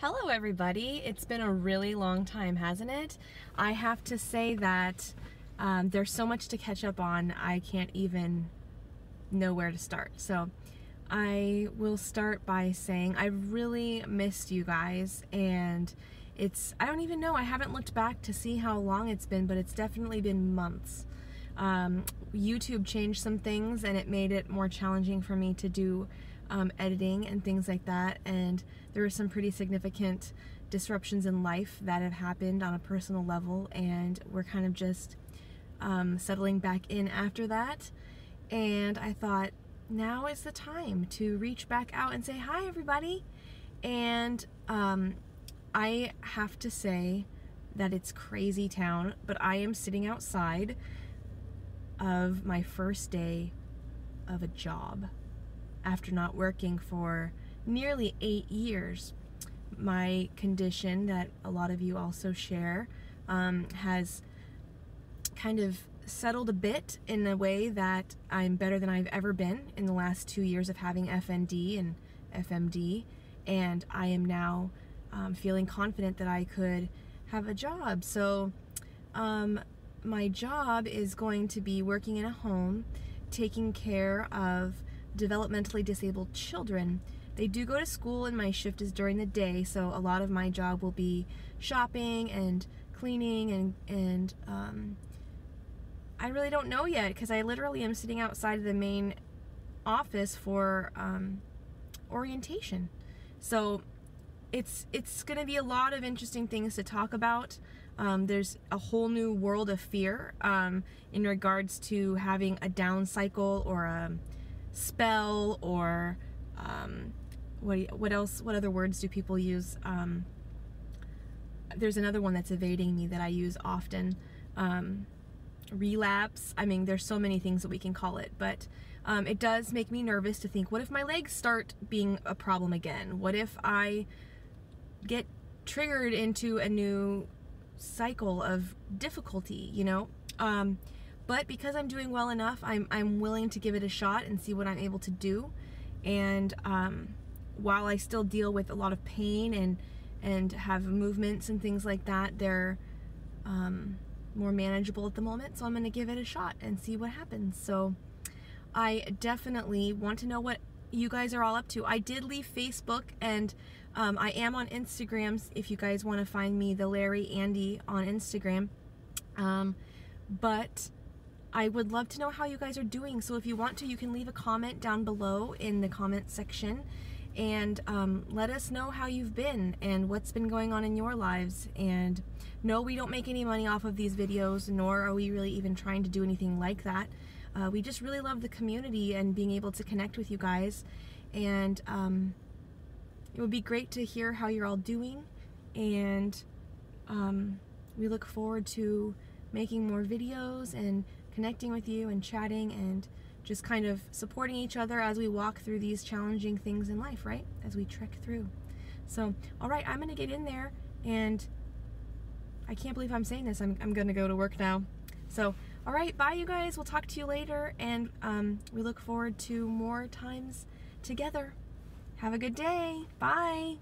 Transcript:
Hello, everybody. It's been a really long time, hasn't it? I have to say that um, there's so much to catch up on, I can't even know where to start. So, I will start by saying I really missed you guys, and it's, I don't even know, I haven't looked back to see how long it's been, but it's definitely been months. Um, YouTube changed some things and it made it more challenging for me to do um, editing and things like that. And there were some pretty significant disruptions in life that have happened on a personal level, and we're kind of just um, settling back in after that. And I thought now is the time to reach back out and say hi, everybody. And um, I have to say that it's crazy town, but I am sitting outside of my first day of a job after not working for nearly eight years. My condition, that a lot of you also share, um, has kind of settled a bit in a way that I'm better than I've ever been in the last two years of having FND and FMD, and I am now um, feeling confident that I could have a job. So, um, my job is going to be working in a home, taking care of developmentally disabled children. They do go to school, and my shift is during the day, so a lot of my job will be shopping and cleaning and and um, I really don't know yet because I literally am sitting outside of the main office for um, orientation. So it's it's going to be a lot of interesting things to talk about. Um, there's a whole new world of fear um, in regards to having a down cycle or a spell or um, what what else? What other words do people use? Um, there's another one that's evading me that I use often. Um, relapse. I mean, there's so many things that we can call it, but um, it does make me nervous to think, what if my legs start being a problem again? What if I get triggered into a new cycle of difficulty, you know? But because I'm doing well enough, I'm, I'm willing to give it a shot and see what I'm able to do. And um, while I still deal with a lot of pain and and have movements and things like that, they're um, more manageable at the moment. So I'm going to give it a shot and see what happens. So I definitely want to know what you guys are all up to. I did leave Facebook and um, I am on Instagram if you guys want to find me, the Larry Andy on Instagram. Um, but I would love to know how you guys are doing. So if you want to, you can leave a comment down below in the comment section and um, let us know how you've been and what's been going on in your lives. And no, we don't make any money off of these videos, nor are we really even trying to do anything like that. Uh, we just really love the community and being able to connect with you guys. And um, it would be great to hear how you're all doing. And um, we look forward to making more videos and connecting with you and chatting and just kind of supporting each other as we walk through these challenging things in life, right? As we trek through. So, all right, I'm going to get in there and I can't believe I'm saying this. I'm, I'm going to go to work now. So, all right, bye, you guys. We'll talk to you later, and um, we look forward to more times together. Have a good day. Bye.